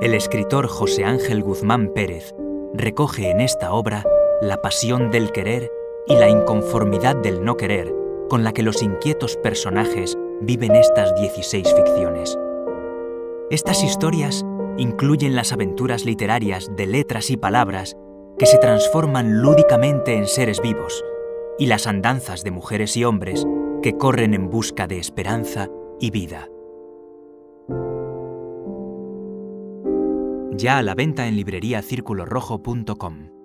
El escritor José Ángel Guzmán Pérez recoge en esta obra la pasión del querer y la inconformidad del no querer con la que los inquietos personajes viven estas 16 ficciones. Estas historias incluyen las aventuras literarias de letras y palabras que se transforman lúdicamente en seres vivos y las andanzas de mujeres y hombres que corren en busca de esperanza y vida. Ya a la venta en libreriacirculorrojo.com.